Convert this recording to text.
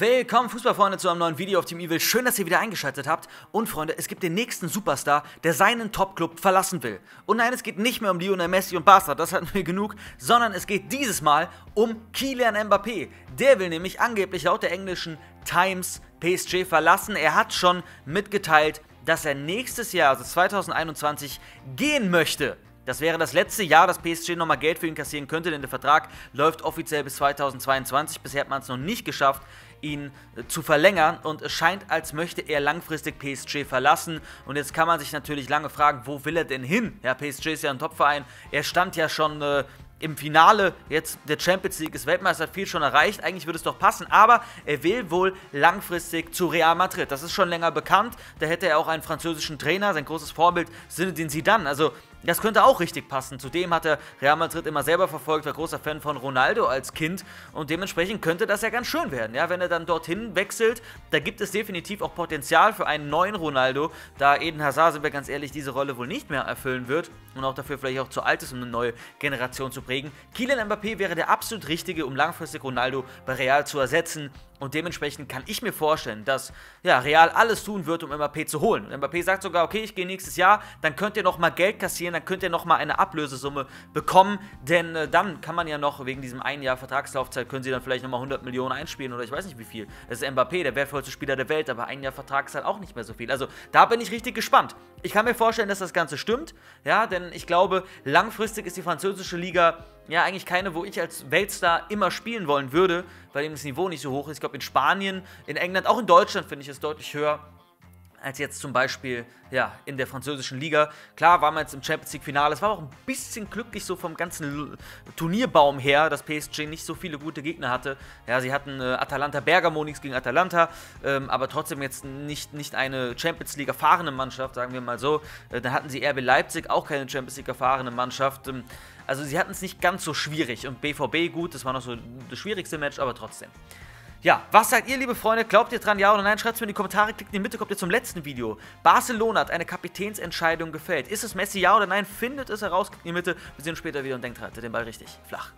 Willkommen Fußballfreunde zu einem neuen Video auf Team Evil. Schön, dass ihr wieder eingeschaltet habt. Und Freunde, es gibt den nächsten Superstar, der seinen Top-Club verlassen will. Und nein, es geht nicht mehr um Lionel Messi und Barca, das hatten wir genug, sondern es geht dieses Mal um Kylian Mbappé. Der will nämlich angeblich laut der englischen Times PSG verlassen. Er hat schon mitgeteilt, dass er nächstes Jahr, also 2021, gehen möchte. Das wäre das letzte Jahr, dass PSG nochmal Geld für ihn kassieren könnte, denn der Vertrag läuft offiziell bis 2022. Bisher hat man es noch nicht geschafft, ihn zu verlängern und es scheint, als möchte er langfristig PSG verlassen. Und jetzt kann man sich natürlich lange fragen, wo will er denn hin? Ja, PSG ist ja ein Topverein. Er stand ja schon äh, im Finale jetzt der Champions League ist Weltmeister viel schon erreicht. Eigentlich würde es doch passen, aber er will wohl langfristig zu Real Madrid. Das ist schon länger bekannt. Da hätte er auch einen französischen Trainer, sein großes Vorbild Zinedine Zidane. Also das könnte auch richtig passen. Zudem hat er Real Madrid immer selber verfolgt, war großer Fan von Ronaldo als Kind und dementsprechend könnte das ja ganz schön werden, ja, wenn er dann dorthin wechselt. Da gibt es definitiv auch Potenzial für einen neuen Ronaldo, da Eden Hazard, sind wir ganz ehrlich, diese Rolle wohl nicht mehr erfüllen wird und auch dafür vielleicht auch zu alt ist, um eine neue Generation zu prägen. Kylian Mbappé wäre der absolut richtige, um langfristig Ronaldo bei Real zu ersetzen. Und dementsprechend kann ich mir vorstellen, dass ja, Real alles tun wird, um Mbappé zu holen. Und Mbappé sagt sogar, okay, ich gehe nächstes Jahr, dann könnt ihr nochmal Geld kassieren, dann könnt ihr nochmal eine Ablösesumme bekommen, denn äh, dann kann man ja noch, wegen diesem einen Jahr Vertragslaufzeit, können sie dann vielleicht nochmal 100 Millionen einspielen oder ich weiß nicht wie viel. Das ist Mbappé, der wertvollste Spieler der Welt, aber ein Jahr Vertrag ist auch nicht mehr so viel. Also da bin ich richtig gespannt. Ich kann mir vorstellen, dass das Ganze stimmt, ja, denn ich glaube, langfristig ist die französische Liga ja eigentlich keine, wo ich als Weltstar immer spielen wollen würde, weil eben das Niveau nicht so hoch ist. Ich glaube, in Spanien, in England, auch in Deutschland finde ich es deutlich höher als jetzt zum Beispiel ja, in der französischen Liga. Klar waren wir jetzt im Champions League-Finale. Es war auch ein bisschen glücklich so vom ganzen Turnierbaum her, dass PSG nicht so viele gute Gegner hatte. Ja, sie hatten äh, Atalanta Bergamo nichts gegen Atalanta, ähm, aber trotzdem jetzt nicht, nicht eine Champions League erfahrene Mannschaft, sagen wir mal so. Äh, dann hatten sie RB Leipzig, auch keine Champions League erfahrene Mannschaft. Ähm, also sie hatten es nicht ganz so schwierig. Und BVB gut, das war noch so das schwierigste Match, aber trotzdem. Ja, was sagt ihr, liebe Freunde? Glaubt ihr dran, ja oder nein? Schreibt es mir in die Kommentare, klickt in die Mitte, kommt ihr zum letzten Video. Barcelona hat eine Kapitänsentscheidung gefällt. Ist es Messi, ja oder nein? Findet es heraus, klickt in die Mitte. Wir sehen uns später wieder und denkt dran, den Ball richtig flach.